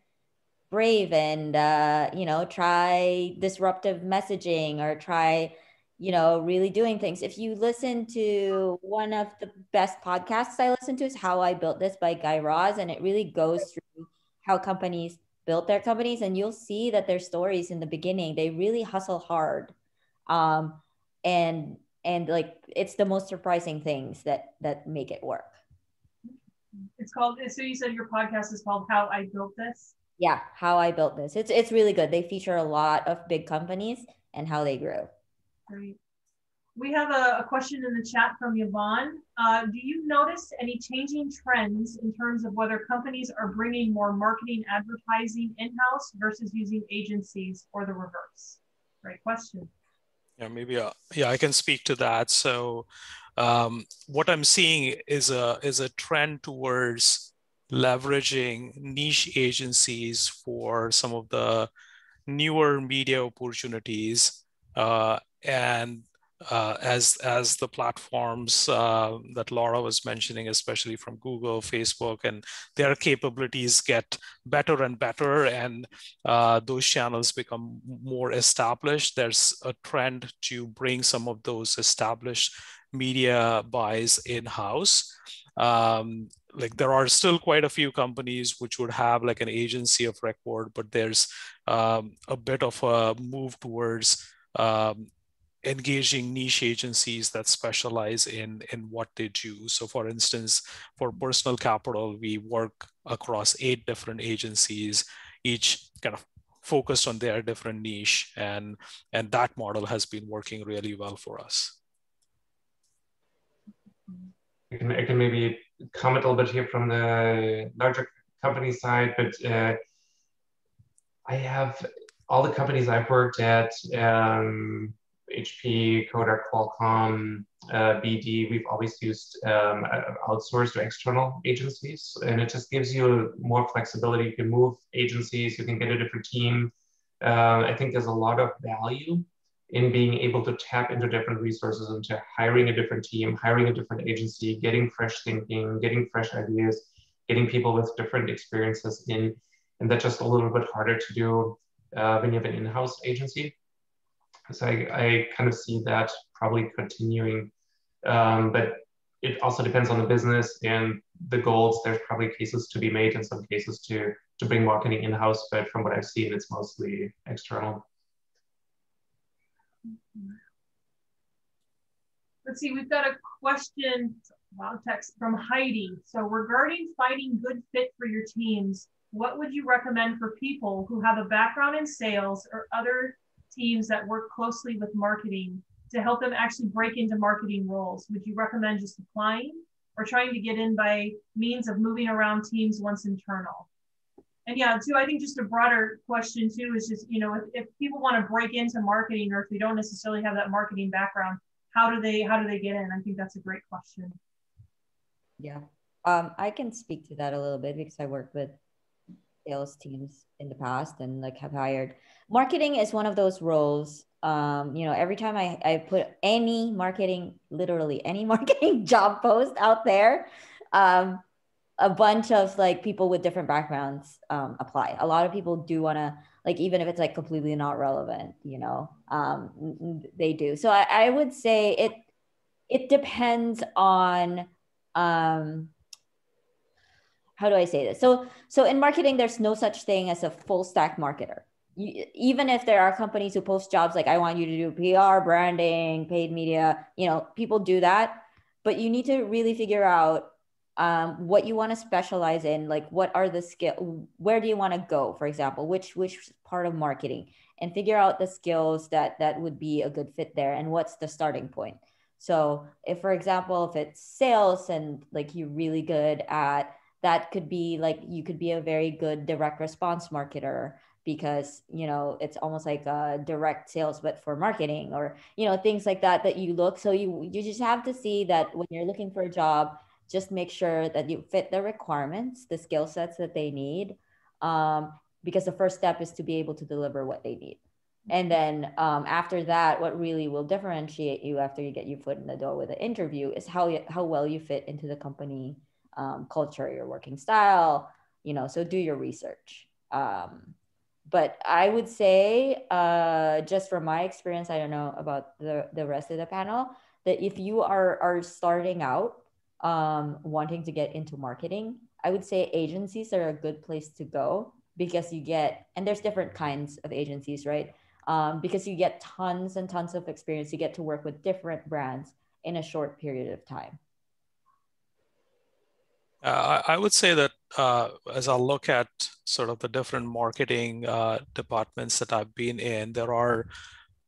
brave and uh, you know, try disruptive messaging or try, you know, really doing things. If you listen to one of the best podcasts I listen to is How I Built This by Guy Raz, and it really goes through how companies built their companies and you'll see that their stories in the beginning they really hustle hard um, and and like it's the most surprising things that that make it work it's called so you said your podcast is called how i built this yeah how i built this it's it's really good they feature a lot of big companies and how they grew great we have a, a question in the chat from Yvonne. Uh, do you notice any changing trends in terms of whether companies are bringing more marketing advertising in-house versus using agencies or the reverse? Great question. Yeah, maybe uh, yeah, I can speak to that. So, um, what I'm seeing is a is a trend towards leveraging niche agencies for some of the newer media opportunities, uh, and uh, as as the platforms uh, that Laura was mentioning, especially from Google, Facebook, and their capabilities get better and better, and uh, those channels become more established. There's a trend to bring some of those established media buys in house. Um, like there are still quite a few companies which would have like an agency of record, but there's um, a bit of a move towards um, engaging niche agencies that specialize in in what they do. So for instance for personal capital we work across eight different agencies each kind of focused on their different niche and and that model has been working really well for us. I can, I can maybe comment a little bit here from the larger company side but uh, I have all the companies I've worked at um, HP, Kodak, Qualcomm, uh, BD, we've always used um, outsourced or external agencies. And it just gives you more flexibility. You can move agencies, you can get a different team. Uh, I think there's a lot of value in being able to tap into different resources, into hiring a different team, hiring a different agency, getting fresh thinking, getting fresh ideas, getting people with different experiences in. And that's just a little bit harder to do uh, when you have an in-house agency. So I, I kind of see that probably continuing. Um, but it also depends on the business and the goals. There's probably cases to be made in some cases to to bring marketing in house, but from what I've seen, it's mostly external. Let's see, we've got a question, wow, text from Heidi. So regarding finding good fit for your teams, what would you recommend for people who have a background in sales or other teams that work closely with marketing to help them actually break into marketing roles? Would you recommend just applying or trying to get in by means of moving around teams once internal? And yeah, too, I think just a broader question too is just, you know, if, if people want to break into marketing or if they don't necessarily have that marketing background, how do they how do they get in? I think that's a great question. Yeah. Um, I can speak to that a little bit because I worked with sales teams in the past and like have hired marketing is one of those roles um, you know every time I, I put any marketing literally any *laughs* marketing job post out there um, a bunch of like people with different backgrounds um, apply a lot of people do want to like even if it's like completely not relevant you know um, they do so I, I would say it it depends on um, how do I say this? So, so in marketing, there's no such thing as a full stack marketer. You, even if there are companies who post jobs like I want you to do PR, branding, paid media, you know, people do that, but you need to really figure out um, what you want to specialize in. Like, what are the skill? Where do you want to go? For example, which which part of marketing, and figure out the skills that that would be a good fit there, and what's the starting point. So, if for example, if it's sales and like you're really good at that could be like you could be a very good direct response marketer because you know it's almost like a direct sales but for marketing or you know things like that that you look so you you just have to see that when you're looking for a job just make sure that you fit the requirements the skill sets that they need um, because the first step is to be able to deliver what they need and then um, after that what really will differentiate you after you get your foot in the door with an interview is how you, how well you fit into the company um, culture, your working style, you know, so do your research. Um, but I would say, uh, just from my experience, I don't know about the, the rest of the panel, that if you are, are starting out um, wanting to get into marketing, I would say agencies are a good place to go because you get and there's different kinds of agencies right? Um, because you get tons and tons of experience you get to work with different brands in a short period of time uh, I would say that uh, as I look at sort of the different marketing uh, departments that I've been in, there are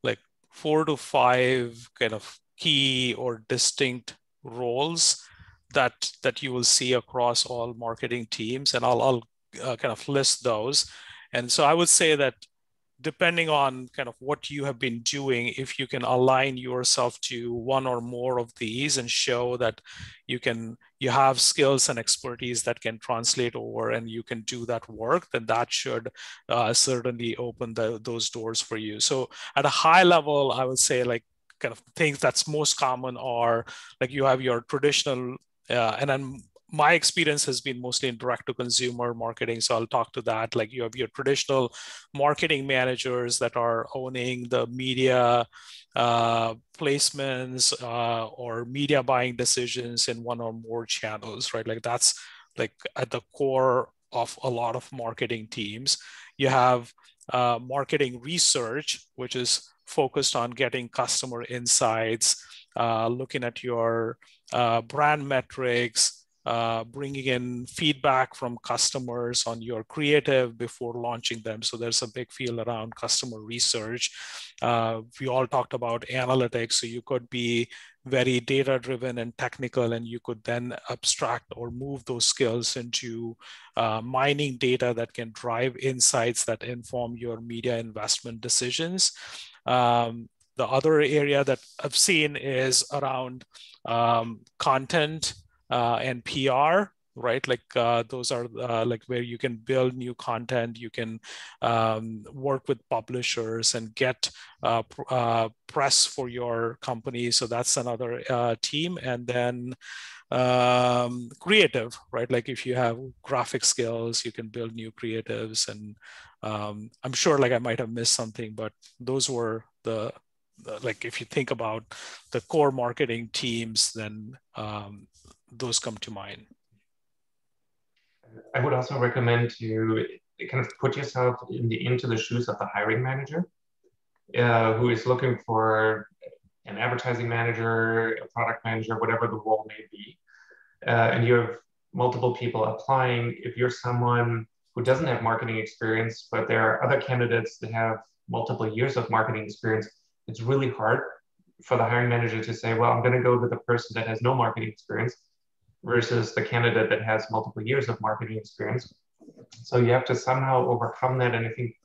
like four to five kind of key or distinct roles that that you will see across all marketing teams, and I'll, I'll uh, kind of list those. And so I would say that depending on kind of what you have been doing, if you can align yourself to one or more of these and show that you can you have skills and expertise that can translate over and you can do that work, then that should uh, certainly open the, those doors for you. So at a high level, I would say like kind of things that's most common are like you have your traditional uh, and then my experience has been mostly in direct to consumer marketing so i'll talk to that. Like you have your traditional marketing managers that are owning the media uh, placements uh, or media buying decisions in one or more channels right? Like that's like at the core of a lot of marketing teams. You have uh, marketing research which is focused on getting customer insights uh, looking at your uh, brand metrics uh, bringing in feedback from customers on your creative before launching them. So there's a big field around customer research. Uh, we all talked about analytics. So you could be very data driven and technical, and you could then abstract or move those skills into uh, mining data that can drive insights that inform your media investment decisions. Um, the other area that I've seen is around um, content and PR, right? Like uh, those are uh, like where you can build new content, you can um, work with publishers and get uh, pr uh, press for your company. So that's another uh, team. And then um, creative, right? Like if you have graphic skills, you can build new creatives. And um, I'm sure like I might have missed something, but those were the like if you think about the core marketing teams, then um, those come to mind. I would also recommend to kind of put yourself in the, into the shoes of the hiring manager uh, who is looking for an advertising manager, a product manager, whatever the role may be. Uh, and you have multiple people applying. If you're someone who doesn't have marketing experience, but there are other candidates that have multiple years of marketing experience, it's really hard for the hiring manager to say, well, I'm going to go with the person that has no marketing experience versus the candidate that has multiple years of marketing experience. So you have to somehow overcome that. And I think,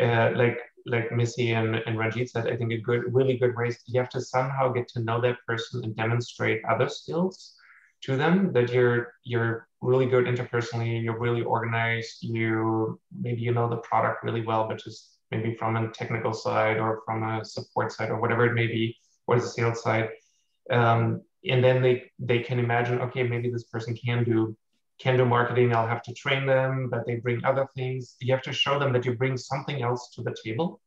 uh, like like Missy and, and Ranjeet said, I think a good, really good is you have to somehow get to know that person and demonstrate other skills to them that you're you're really good interpersonally, you're really organized, you maybe you know the product really well, but just maybe from a technical side or from a support side or whatever it may be, or the sales side. Um, and then they they can imagine okay maybe this person can do can do marketing. I'll have to train them but they bring other things. You have to show them that you bring something else to the table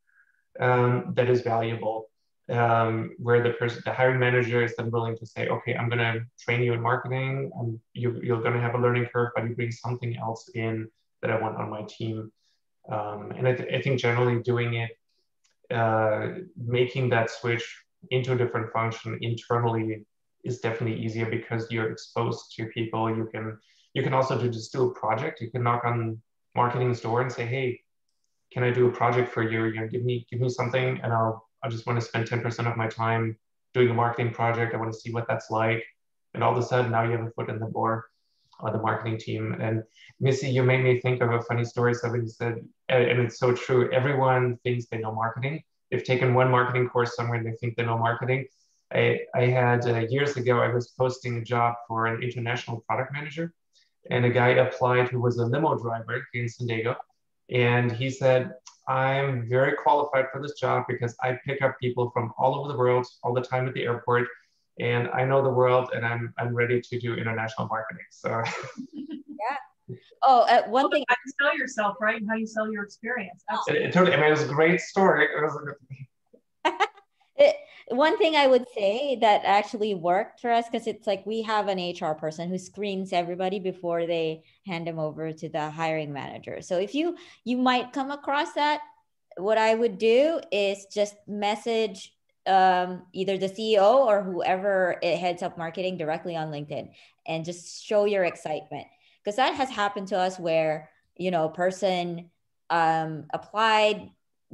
um, that is valuable. Um, where the person the hiring manager is then willing to say okay i'm going to train you in marketing and you, you're going to have a learning curve but you bring something else in that i want on my team. Um, and I, th- I, think generally doing it uh, making that switch into a different function internally is definitely easier because you're exposed to people. You can you can also do just do a project. You can knock on marketing's door and say, hey, can I do a project for you? You know, give me give me something, and I'll I just want to spend 10% of my time doing a marketing project. I want to see what that's like. And all of a sudden, now you have a foot in the door of the marketing team. And Missy, you made me think of a funny story. Somebody said, and it's so true. Everyone thinks they know marketing. They've taken one marketing course somewhere and they think they know marketing. I, I had uh, years ago, I was posting a job for an international product manager, and a guy applied who was a limo driver in San Diego. And he said, I'm very qualified for this job because I pick up people from all over the world all the time at the airport. And I know the world and I'm, I'm ready to do international marketing. So, *laughs* yeah. Oh, uh, one well, thing. How you sell yourself, right? How you sell your experience. Absolutely. It, it totally, I mean, it was a great story. *laughs* It one thing I would say that actually worked for us because it's like we have an HR person who screens everybody before they hand them over to the hiring manager. So if you you might come across that, what I would do is just message um, either the CEO or whoever it heads up marketing directly on LinkedIn and just show your excitement because that has happened to us where you know a person um, applied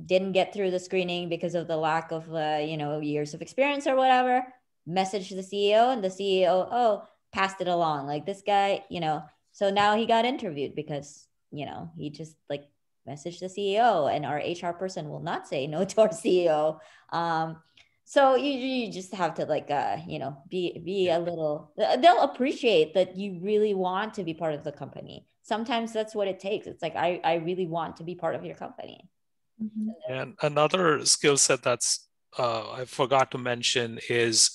didn't get through the screening because of the lack of uh, you know years of experience or whatever messaged the ceo and the ceo oh passed it along. Like this guy you know so now he got interviewed because you know he just like messaged the ceo and our hr person will not say no *laughs* to our ceo um, so you, you just have to like uh you know be be a little they'll appreciate that you really want to be part of the company. Sometimes that's what it takes. It's like i i really want to be part of your company Mm-hmm. And another skill set that's uh, I forgot to mention is,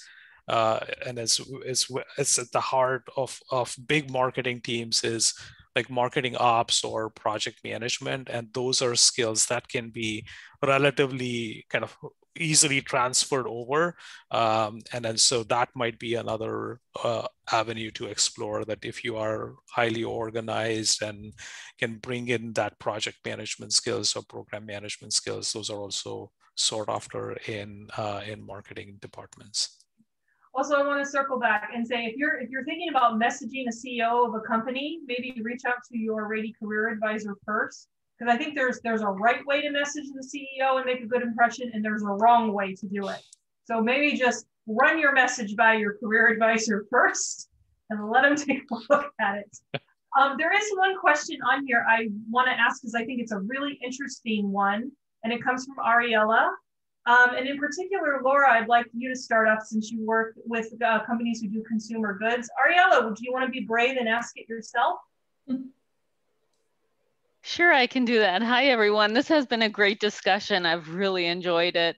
uh, and it's, it's, it's at the heart of, of big marketing teams is like marketing ops or project management. And those are skills that can be relatively kind of easily transferred over. Um, and then so that might be another uh, avenue to explore that if you are highly organized and can bring in that project management skills or program management skills, those are also sought after in, uh, in marketing departments. Also, I want to circle back and say if you're if you're thinking about messaging a CEO of a company, maybe reach out to your Rady career advisor first because I think there's there's a right way to message the CEO and make a good impression, and there's a wrong way to do it. So maybe just run your message by your career advisor *laughs* first and let them take a look at it. Um, there is one question on here I want to ask because I think it's a really interesting one, and it comes from Ariella. Um, and in particular, Laura, I'd like you to start off since you work with uh, companies who do consumer goods. Ariella, would you want to be brave and ask it yourself? *laughs* Sure, I can do that. Hi, everyone. This has been a great discussion. I've really enjoyed it.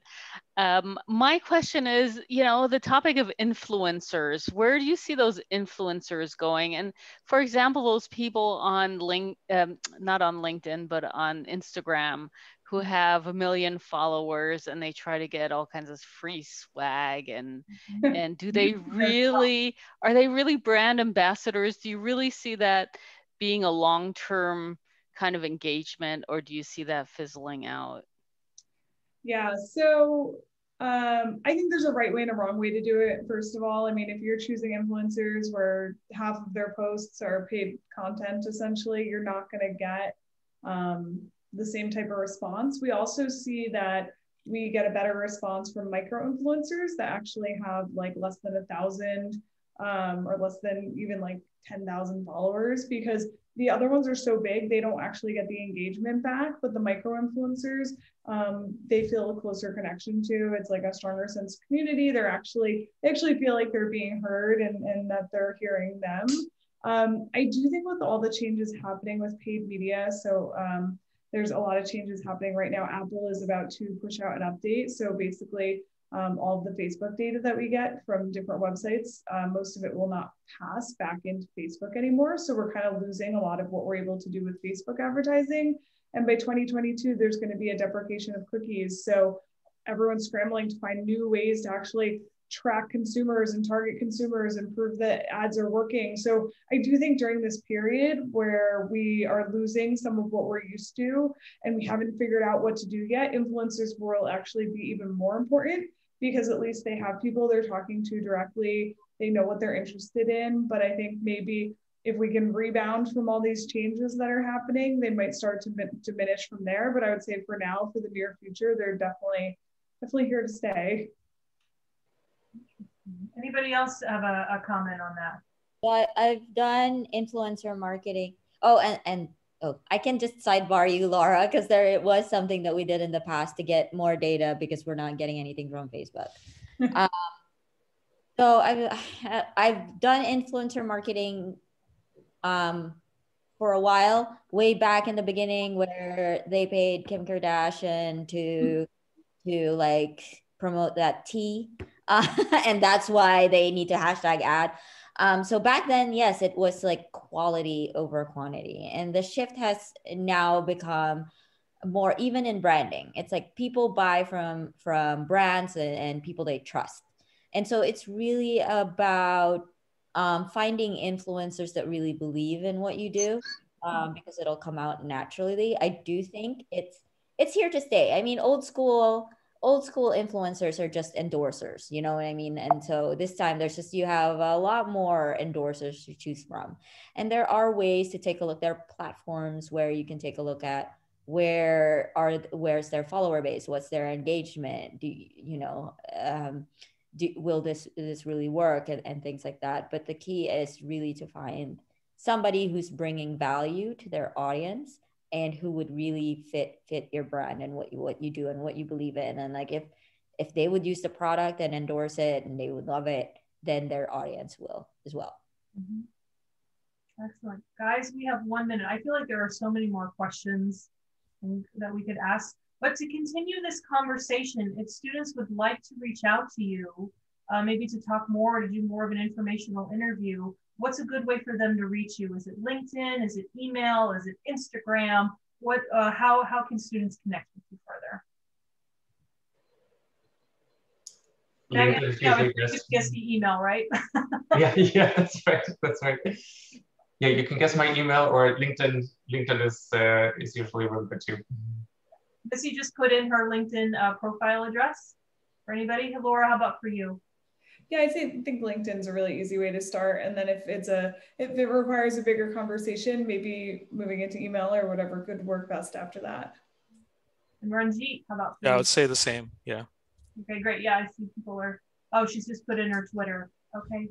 Um, my question is, you know, the topic of influencers. Where do you see those influencers going? And for example, those people on link, um, not on LinkedIn, but on Instagram, who have a million followers and they try to get all kinds of free swag and mm-hmm. and do *laughs* they really are they really brand ambassadors? Do you really see that being a long term kind of engagement or do you see that fizzling out? Yeah, so um, I think there's a right way and a wrong way to do it. First of all, I mean, if you're choosing influencers where half of their posts are paid content, essentially, you're not going to get um, the same type of response. We also see that we get a better response from micro influencers that actually have like less than a thousand um, or less than even like 10,000 followers because the other ones are so big they don't actually get the engagement back but the micro influencers um, they feel a closer connection to. It's like a stronger sense of community. They're actually they actually feel like they're being heard and, and that they're hearing them. Um, i do think with all the changes happening with paid media so um, there's a lot of changes happening right now. Apple is about to push out an update so basically um, all of the Facebook data that we get from different websites, uh, most of it will not pass back into Facebook anymore. So we're kind of losing a lot of what we're able to do with Facebook advertising. And by 2022, there's going to be a deprecation of cookies. So everyone's scrambling to find new ways to actually track consumers and target consumers and prove that ads are working. So I do think during this period where we are losing some of what we're used to and we haven't figured out what to do yet, influencers will actually be even more important because at least they have people they're talking to directly. They know what they're interested in. But I think maybe if we can rebound from all these changes that are happening, they might start to diminish from there. But I would say for now, for the near future, they're definitely definitely here to stay. Anybody else have a, a comment on that? Well, I've done influencer marketing. Oh, and, and oh, I can just sidebar you, Laura, because there it was something that we did in the past to get more data because we're not getting anything from Facebook. *laughs* um, so I've *sighs* I've done influencer marketing um, for a while, way back in the beginning, where they paid Kim Kardashian to to like promote that tea, uh, *laughs* and that's why they need to hashtag ad. Um, so back then, yes, it was like quality over quantity. And the shift has now become more even in branding. It's like people buy from from brands and, and people they trust. And so it's really about um, finding influencers that really believe in what you do um, because it'll come out naturally. I do think it's it's here to stay. I mean old school old school influencers are just endorsers you know what i mean? And so this time there's just you have a lot more endorsers to choose from. And there are ways to take a look there are platforms where you can take a look at where are where's their follower base? What's their engagement? Do you, know um, do, will this this really work? And, and things like that. But the key is really to find somebody who's bringing value to their audience and who would really fit fit your brand and what you what you do and what you believe in. And like if if they would use the product and endorse it and they would love it then their audience will as well. Mm-hmm. excellent. Guys we have one minute. I feel like there are so many more questions that we could ask. But to continue this conversation if students would like to reach out to you uh, maybe to talk more to do more of an informational interview what's a good way for them to reach you? Is it LinkedIn? Is it email? Is it Instagram? What, uh, how, how can students connect with you further? Yeah, yeah, just guess the email, right? *laughs* yeah, yeah, that's right. That's right. Yeah, you can guess my email or LinkedIn. LinkedIn is uh, is usually really good too. Missy just put in her LinkedIn uh, profile address for anybody. Laura, how about for you? Yeah, I think LinkedIn's a really easy way to start. And then if it's a if it requires a bigger conversation, maybe moving into email or whatever could work best after that. And Ranjeet, how about? Yeah, I would say the same. Yeah. Okay, great. Yeah, I see people are. Oh, she's just put in her Twitter. Okay,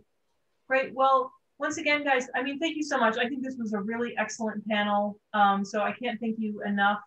great. Well, once again, guys, I mean, thank you so much. I think this was a really excellent panel. Um, so I can't thank you enough